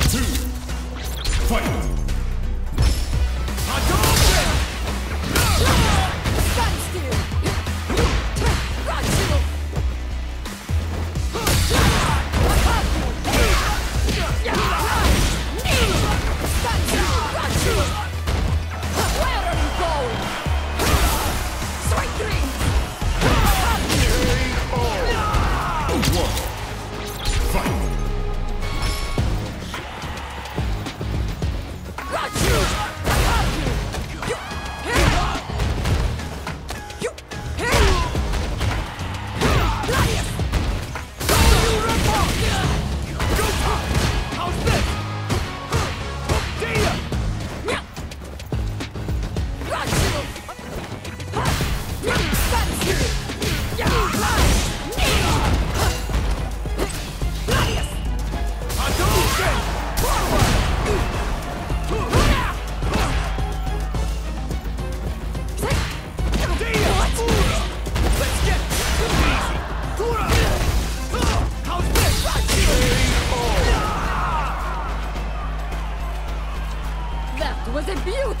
Two. Fight!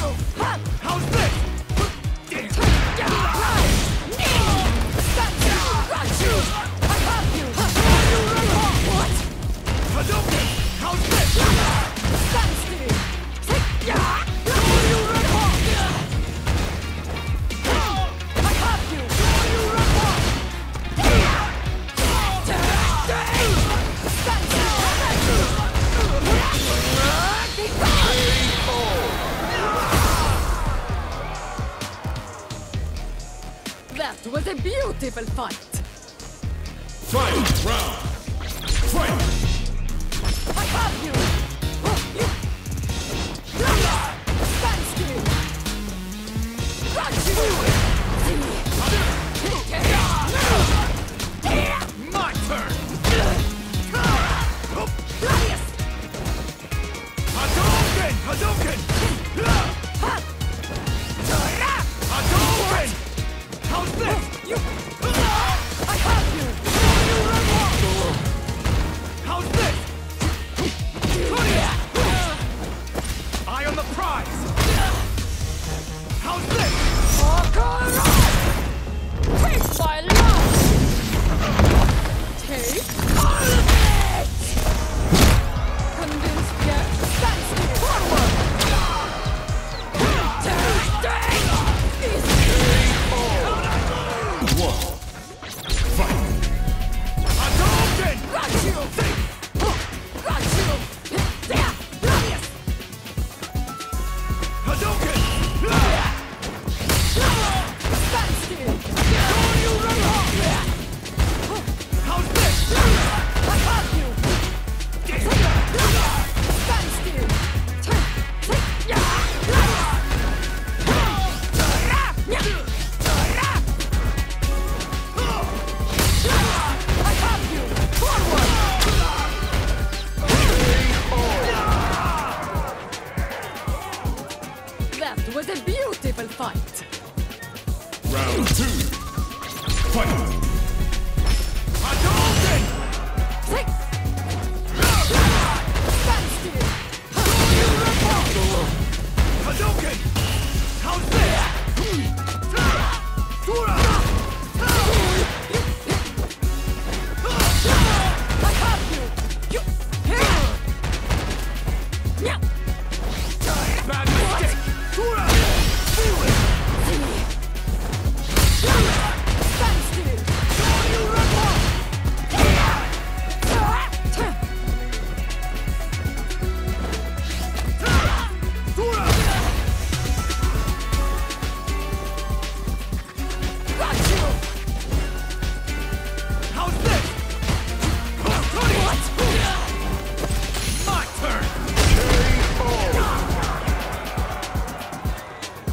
you! Fight. Fight round. Fight. I have you. Stand still. Run to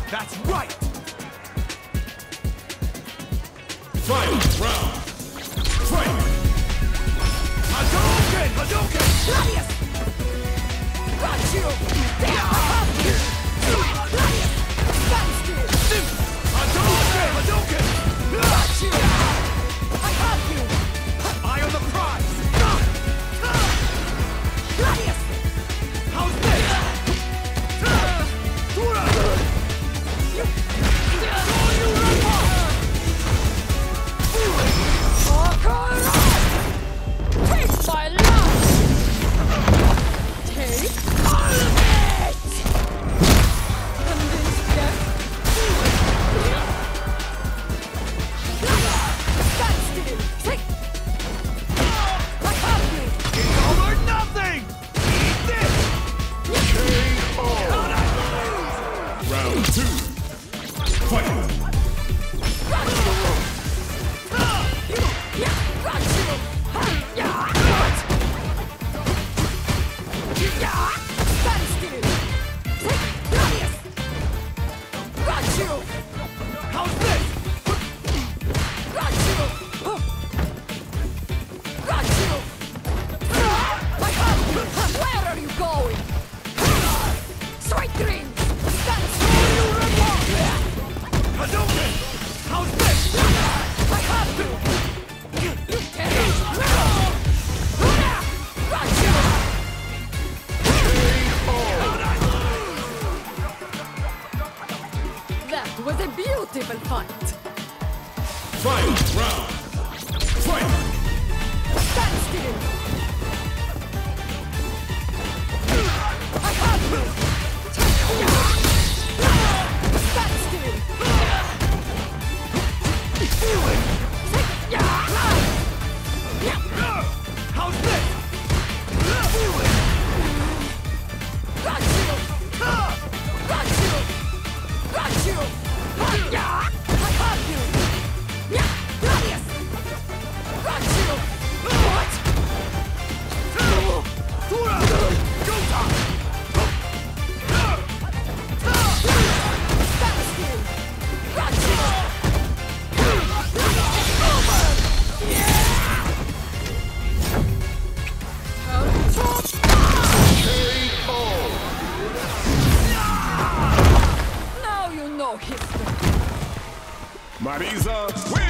That's right! Final round! Fight! Hadouken! Hadouken! Gladius! Got you! Yeah. Got they round. Fight! Stand still! I have! He's Win!